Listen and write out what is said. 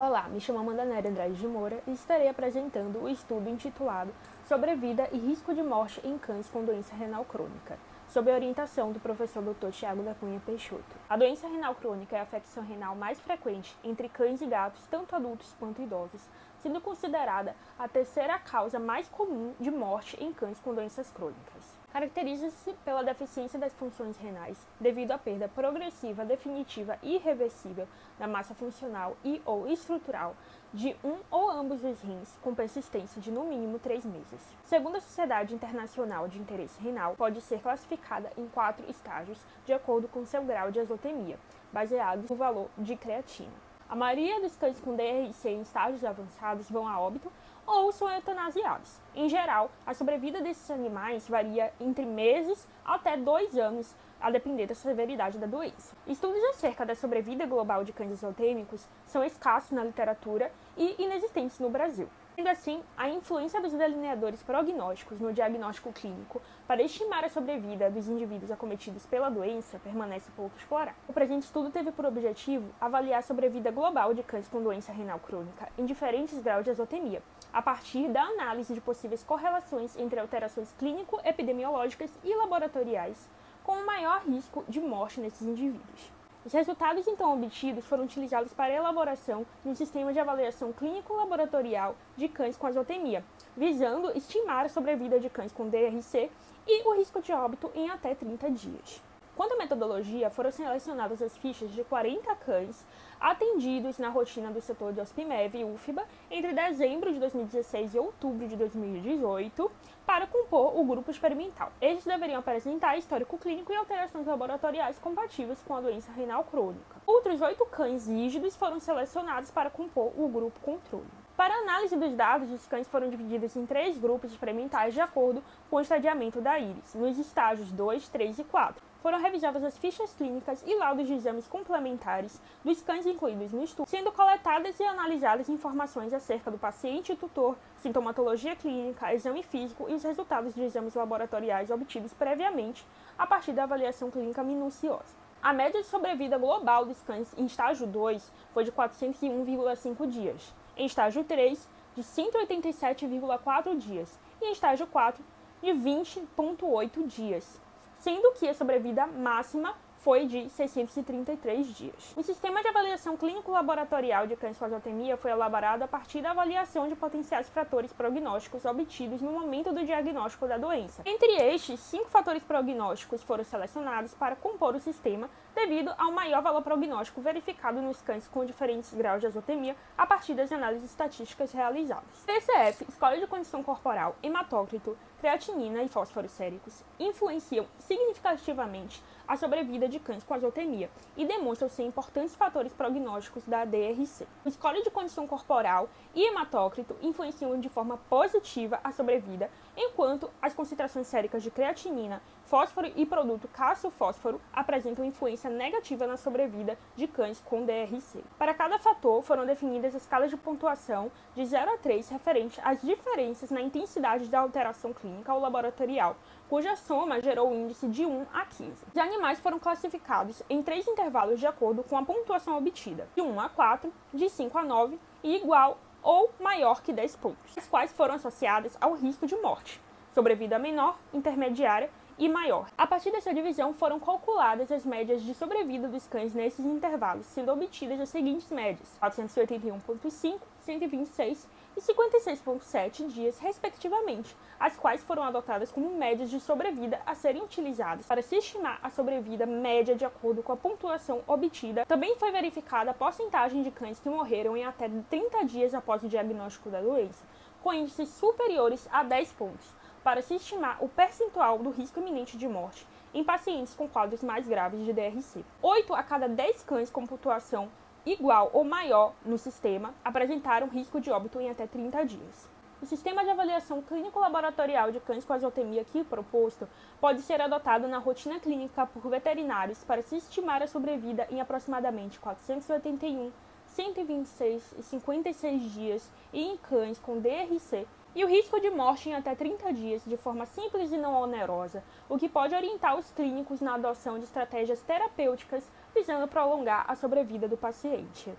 Olá, me chamo Amanda Nery Andrade de Moura e estarei apresentando o estudo intitulado Sobrevida e Risco de Morte em Cães com Doença Renal Crônica, sob a orientação do professor Dr. Tiago da Cunha Peixoto. A doença renal crônica é a afecção renal mais frequente entre cães e gatos, tanto adultos quanto idosos, sendo considerada a terceira causa mais comum de morte em cães com doenças crônicas. Caracteriza-se pela deficiência das funções renais, devido à perda progressiva, definitiva e irreversível da massa funcional e ou estrutural de um ou ambos os rins, com persistência de no mínimo três meses. Segundo a Sociedade Internacional de Interesse Renal, pode ser classificada em quatro estágios, de acordo com seu grau de azotemia, baseados no valor de creatina. A maioria dos cães com DRC em estágios avançados vão a óbito ou são eutanasiados. Em geral, a sobrevida desses animais varia entre meses até dois anos, a depender da severidade da doença. Estudos acerca da sobrevida global de cães isotêmicos são escassos na literatura e inexistentes no Brasil. Sendo assim, a influência dos delineadores prognósticos no diagnóstico clínico para estimar a sobrevida dos indivíduos acometidos pela doença permanece pouco explorada. O presente estudo teve por objetivo avaliar a sobrevida global de cães com doença renal crônica em diferentes graus de azotemia, a partir da análise de possíveis correlações entre alterações clínico-epidemiológicas e laboratoriais com o maior risco de morte nesses indivíduos. Os resultados então obtidos foram utilizados para a elaboração de um sistema de avaliação clínico-laboratorial de cães com azotemia, visando estimar a sobrevida de cães com DRC e o risco de óbito em até 30 dias. Quanto à metodologia, foram selecionadas as fichas de 40 cães atendidos na rotina do setor de Ospimev e UFBA entre dezembro de 2016 e outubro de 2018 para compor o grupo experimental. Eles deveriam apresentar histórico clínico e alterações laboratoriais compatíveis com a doença renal crônica. Outros oito cães rígidos foram selecionados para compor o grupo controle. Para análise dos dados, os cães foram divididos em três grupos experimentais de acordo com o estadiamento da íris, nos estágios 2, 3 e 4 foram revisadas as fichas clínicas e laudos de exames complementares dos cães incluídos no estudo, sendo coletadas e analisadas informações acerca do paciente e tutor, sintomatologia clínica, exame físico e os resultados de exames laboratoriais obtidos previamente a partir da avaliação clínica minuciosa. A média de sobrevida global dos cães em estágio 2 foi de 401,5 dias, em estágio 3 de 187,4 dias e em estágio 4 de 20,8 dias sendo que a sobrevida máxima foi de 633 dias. O sistema de avaliação clínico-laboratorial de cães com azotemia foi elaborado a partir da avaliação de potenciais fatores prognósticos obtidos no momento do diagnóstico da doença. Entre estes, cinco fatores prognósticos foram selecionados para compor o sistema devido ao maior valor prognóstico verificado nos cães com diferentes graus de azotemia a partir das análises estatísticas realizadas. TCF, Escola de Condição Corporal, Hematócrito, creatinina e fósforos séricos influenciam significativamente a sobrevida de cães com azotemia e demonstram ser importantes fatores prognósticos da DRC. Score de condição corporal e hematócrito influenciam de forma positiva a sobrevida, enquanto as concentrações séricas de creatinina, fósforo e produto cássio-fósforo apresentam influência negativa na sobrevida de cães com DRC. Para cada fator, foram definidas escalas de pontuação de 0 a 3 referente às diferenças na intensidade da alteração clínica ou laboratorial, cuja soma gerou o índice de 1 a 15. Os animais foram classificados em três intervalos de acordo com a pontuação obtida, de 1 a 4, de 5 a 9 e igual ou maior que 10 pontos, as quais foram associadas ao risco de morte, sobrevida menor, intermediária e maior. A partir dessa divisão foram calculadas as médias de sobrevida dos cães nesses intervalos, sendo obtidas as seguintes médias: 481.5, 126 e 56,7 dias, respectivamente, as quais foram adotadas como médias de sobrevida a serem utilizadas para se estimar a sobrevida média de acordo com a pontuação obtida. Também foi verificada a porcentagem de cães que morreram em até 30 dias após o diagnóstico da doença, com índices superiores a 10 pontos, para se estimar o percentual do risco iminente de morte em pacientes com quadros mais graves de DRC. 8 a cada 10 cães com pontuação igual ou maior no sistema apresentaram risco de óbito em até 30 dias. O sistema de avaliação clínico-laboratorial de cães com azotemia aqui proposto pode ser adotado na rotina clínica por veterinários para se estimar a sobrevida em aproximadamente 481, 126 e 56 dias e em cães com DRC e o risco de morte em até 30 dias de forma simples e não onerosa, o que pode orientar os clínicos na adoção de estratégias terapêuticas visando prolongar a sobrevida do paciente.